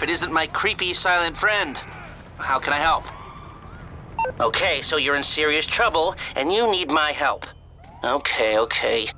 if it isn't my creepy silent friend. How can I help? Okay, so you're in serious trouble and you need my help. Okay, okay.